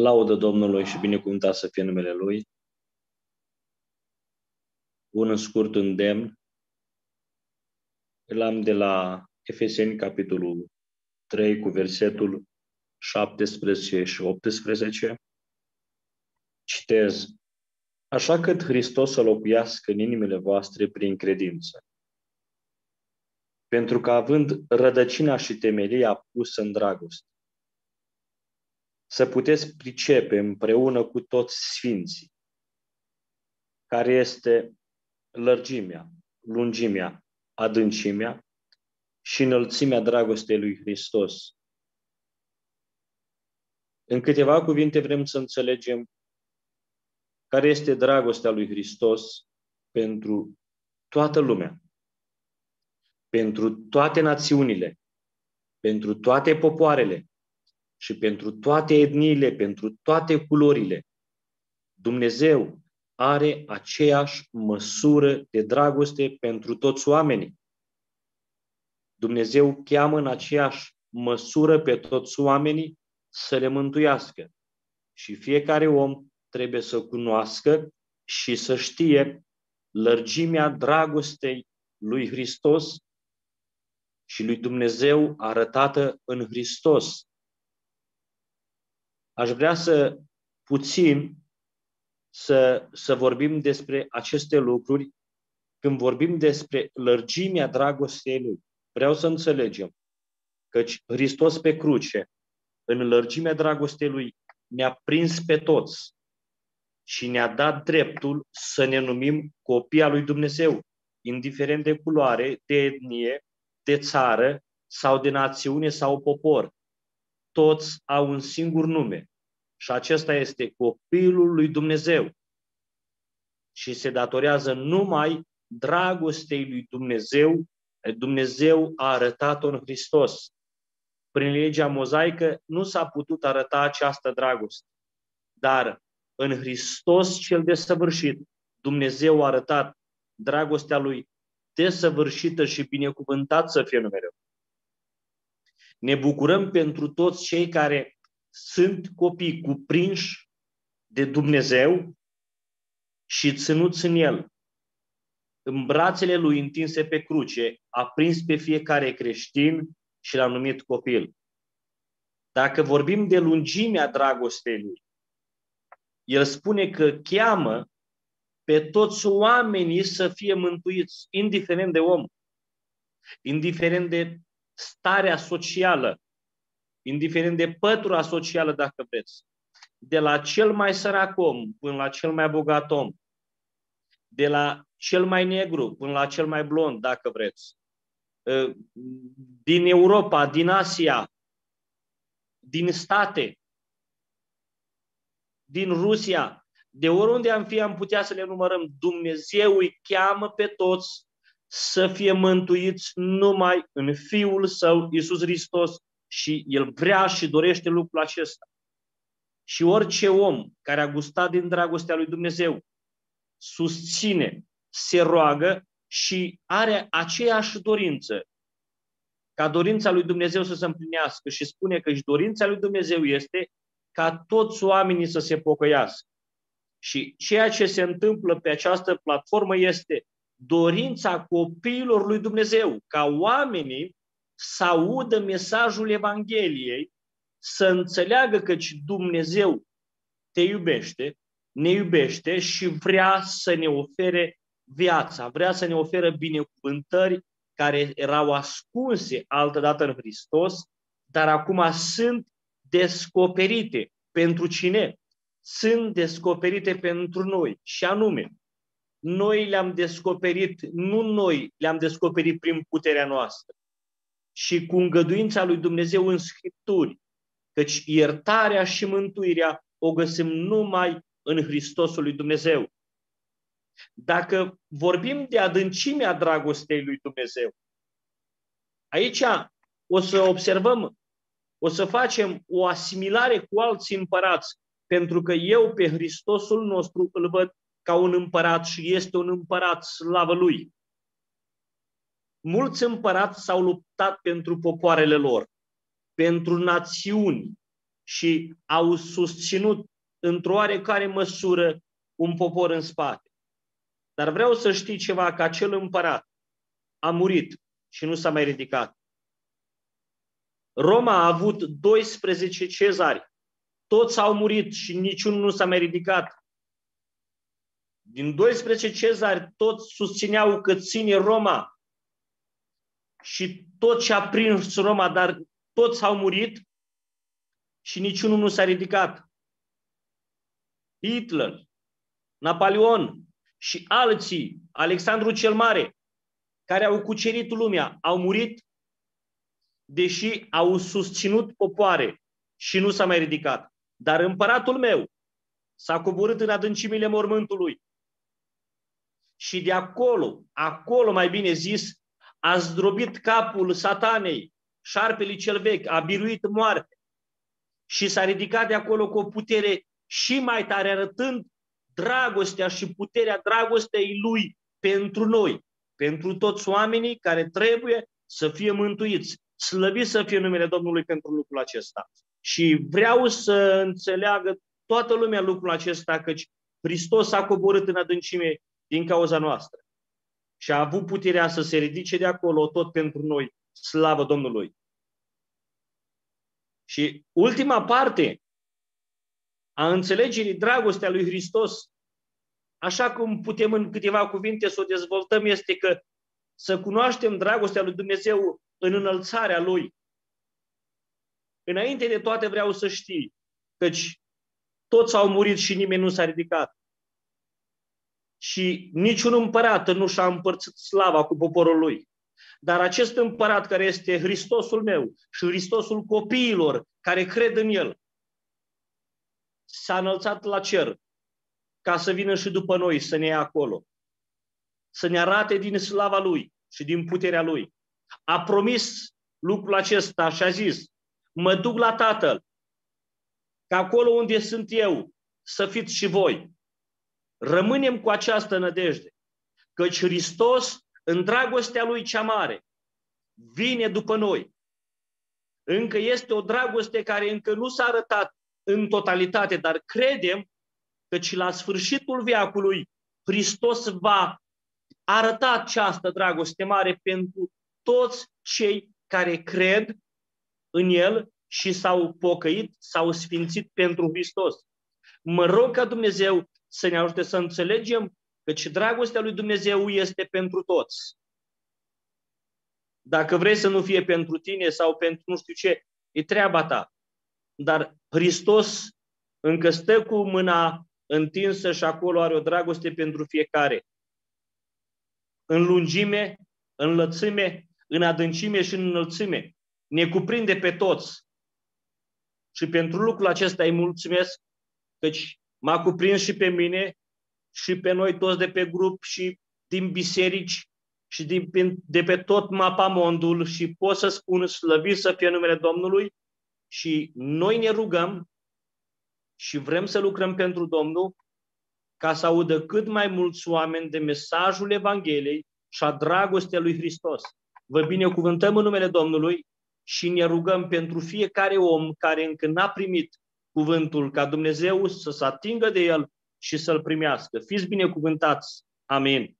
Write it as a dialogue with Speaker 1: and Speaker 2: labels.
Speaker 1: Laudă Domnului și binecuvântat să fie numele Lui. Un scurt îndemn. Îl am de la Efeseni, capitolul 3, cu versetul 17 și 18. Citez. Așa că Hristos să locuiască în inimile voastre prin credință. Pentru că având rădăcina și temelia pusă în dragoste, să puteți pricepe împreună cu toți sfinții care este lărgimea, lungimea, adâncimea și înălțimea dragostei lui Hristos. În câteva cuvinte vrem să înțelegem care este dragostea lui Hristos pentru toată lumea, pentru toate națiunile, pentru toate popoarele, și pentru toate etniile, pentru toate culorile. Dumnezeu are aceeași măsură de dragoste pentru toți oamenii. Dumnezeu cheamă în aceeași măsură pe toți oamenii să le mântuiască. Și fiecare om trebuie să cunoască și să știe lărgimea dragostei lui Hristos și lui Dumnezeu arătată în Hristos. Aș vrea să puțin să, să vorbim despre aceste lucruri când vorbim despre lărgimea dragostei Lui. Vreau să înțelegem că Hristos pe cruce, în lărgimea dragostei Lui, ne-a prins pe toți și ne-a dat dreptul să ne numim copii al lui Dumnezeu, indiferent de culoare, de etnie, de țară sau de națiune sau popor toți au un singur nume și acesta este copilul lui Dumnezeu. Și se datorează numai dragostei lui Dumnezeu, Dumnezeu a arătat-o în Hristos. Prin legea mozaică nu s-a putut arăta această dragoste, dar în Hristos cel desăvârșit, Dumnezeu a arătat dragostea lui desăvârșită și binecuvântat să fie numele. Ne bucurăm pentru toți cei care sunt copii cuprinși de Dumnezeu și ținuți în El. În brațele lui întinse pe cruce, a prins pe fiecare creștin și l-a numit copil. Dacă vorbim de lungimea dragostei lui, el spune că cheamă pe toți oamenii să fie mântuiți, indiferent de om, indiferent de starea socială, indiferent de pătura socială, dacă vreți, de la cel mai sărac om până la cel mai bogat om, de la cel mai negru până la cel mai blond, dacă vreți, ă, din Europa, din Asia, din state, din Rusia, de oriunde am fi, am putea să le numărăm. Dumnezeu îi cheamă pe toți să fie mântuiți numai în Fiul Său, Iisus Hristos, și El vrea și dorește lucrul acesta. Și orice om care a gustat din dragostea lui Dumnezeu susține, se roagă și are aceeași dorință ca dorința lui Dumnezeu să se împlinească și spune că și dorința lui Dumnezeu este ca toți oamenii să se pocăiască. Și ceea ce se întâmplă pe această platformă este dorința copiilor lui Dumnezeu, ca oamenii să audă mesajul Evangheliei, să înțeleagă că Dumnezeu te iubește, ne iubește și vrea să ne ofere viața, vrea să ne ofere binecuvântări care erau ascunse altădată în Hristos, dar acum sunt descoperite. Pentru cine? Sunt descoperite pentru noi. Și anume, noi le-am descoperit, nu noi le-am descoperit prin puterea noastră, și cu îngăduința lui Dumnezeu în Scripturi, căci iertarea și mântuirea o găsim numai în Hristosul lui Dumnezeu. Dacă vorbim de adâncimea dragostei lui Dumnezeu, aici o să observăm, o să facem o asimilare cu alți împărați, pentru că eu pe Hristosul nostru îl văd ca un împărat și este un împărat, slavă lui. Mulți împărați s-au luptat pentru popoarele lor, pentru națiuni, și au susținut într-o oarecare măsură un popor în spate. Dar vreau să știi ceva, că acel împărat a murit și nu s-a mai ridicat. Roma a avut 12 cezari. Toți au murit și niciunul nu s-a mai ridicat. Din 12 cezari, toți susțineau că ține Roma și tot ce a prins Roma, dar toți au murit și niciunul nu s-a ridicat. Hitler, Napoleon și alții, Alexandru cel Mare, care au cucerit lumea, au murit, deși au susținut popoare și nu s-a mai ridicat. Dar împăratul meu s-a coborât în adâncimile mormântului și de acolo, acolo mai bine zis, a zdrobit capul satanei, șarpele cel vechi, a biruit moarte și s-a ridicat de acolo cu o putere și mai tare, arătând dragostea și puterea dragostei lui pentru noi, pentru toți oamenii care trebuie să fie mântuiți. Slăvit să fie numele Domnului pentru lucrul acesta. Și vreau să înțeleagă toată lumea lucrul acesta, căci Hristos a coborât în adâncime din cauza noastră. Și a avut puterea să se ridice de acolo tot pentru noi. Slavă Domnului! Și ultima parte a înțelegerii dragostea lui Hristos, așa cum putem în câteva cuvinte să o dezvoltăm, este că să cunoaștem dragostea lui Dumnezeu în înălțarea Lui. Înainte de toate vreau să știi, căci toți au murit și nimeni nu s-a ridicat. Și niciun împărat nu și-a împărțit slava cu poporul lui. Dar acest împărat care este Hristosul meu și Hristosul copiilor care cred în El, s-a înălțat la cer ca să vină și după noi să ne ia acolo. Să ne arate din slava Lui și din puterea Lui. A promis lucrul acesta și a zis, mă duc la Tatăl, că acolo unde sunt eu, să fiți și voi. Rămânem cu această nădejde, căci Hristos, în dragostea Lui cea mare, vine după noi. Încă este o dragoste care încă nu s-a arătat în totalitate, dar credem că și la sfârșitul viacului Hristos va arăta această dragoste mare pentru toți cei care cred în El și s-au pocăit, s-au sfințit pentru Hristos. Mă rog ca Dumnezeu să ne ajute să înțelegem că și dragostea lui Dumnezeu este pentru toți. Dacă vrei să nu fie pentru tine sau pentru nu știu ce, e treaba ta. Dar Hristos încă stă cu mâna întinsă și acolo are o dragoste pentru fiecare. În lungime, în lățime, în adâncime și în înălțime. Ne cuprinde pe toți. Și pentru lucrul acesta îi mulțumesc, căci m-a cuprins și pe mine și pe noi toți de pe grup și din biserici și din, de pe tot mapamondul și pot să spun slăvit să fie numele Domnului și noi ne rugăm și vrem să lucrăm pentru Domnul ca să audă cât mai mulți oameni de mesajul Evangheliei și a dragostea lui Hristos. Vă binecuvântăm în numele Domnului și ne rugăm pentru fiecare om care încă n-a primit cuvântul ca Dumnezeu să se atingă de el și să-l primească. Fiți binecuvântați. Amin.